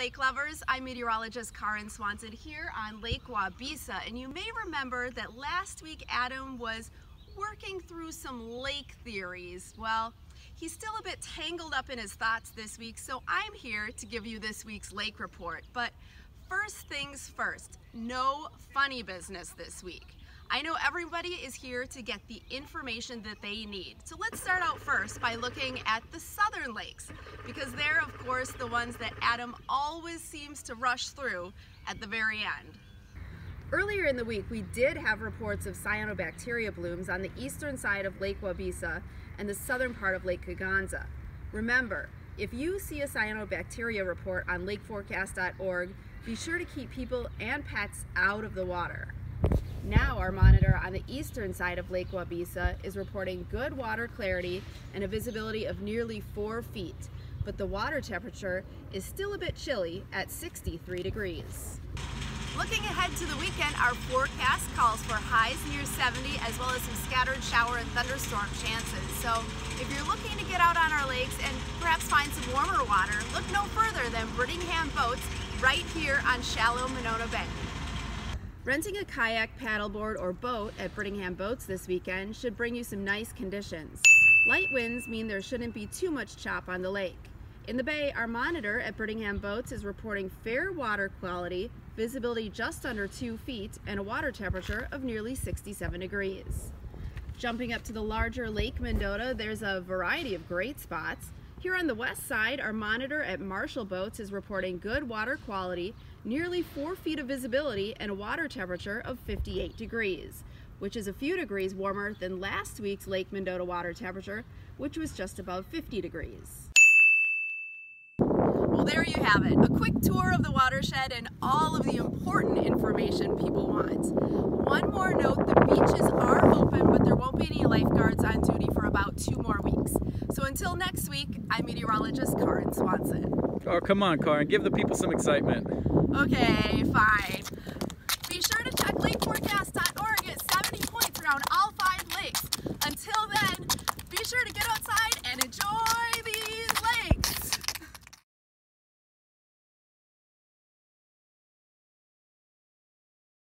lake lovers, I'm meteorologist Karin Swanson here on Lake Waubesa and you may remember that last week Adam was working through some lake theories. Well, he's still a bit tangled up in his thoughts this week so I'm here to give you this week's lake report. But first things first, no funny business this week. I know everybody is here to get the information that they need. So let's start out first by looking at the southern lakes because they're of course the ones that Adam always seems to rush through at the very end. Earlier in the week, we did have reports of cyanobacteria blooms on the eastern side of Lake Waubesa and the southern part of Lake Kegonsa. Remember, if you see a cyanobacteria report on lakeforecast.org, be sure to keep people and pets out of the water. Now our monitor on the eastern side of Lake Waubesa is reporting good water clarity and a visibility of nearly four feet, but the water temperature is still a bit chilly at 63 degrees. Looking ahead to the weekend, our forecast calls for highs near 70 as well as some scattered shower and thunderstorm chances. So if you're looking to get out on our lakes and perhaps find some warmer water, look no further than Brittingham Boats right here on shallow Monona Bay. Renting a kayak, paddleboard, or boat at Brittingham Boats this weekend should bring you some nice conditions. Light winds mean there shouldn't be too much chop on the lake. In the bay, our monitor at Brittingham Boats is reporting fair water quality, visibility just under 2 feet, and a water temperature of nearly 67 degrees. Jumping up to the larger Lake Mendota, there's a variety of great spots. Here on the west side, our monitor at Marshall Boats is reporting good water quality, nearly 4 feet of visibility, and a water temperature of 58 degrees, which is a few degrees warmer than last week's Lake Mendota water temperature, which was just above 50 degrees. Well, there you have it, a quick tour of the watershed and all of the important information people want. One more note, the beaches are open, but there won't be any lifeguards on duty for about two more weeks. Until next week, I'm meteorologist Karin Swanson. Oh, come on, Karin, give the people some excitement. Okay, fine. Be sure to check lakeforecast.org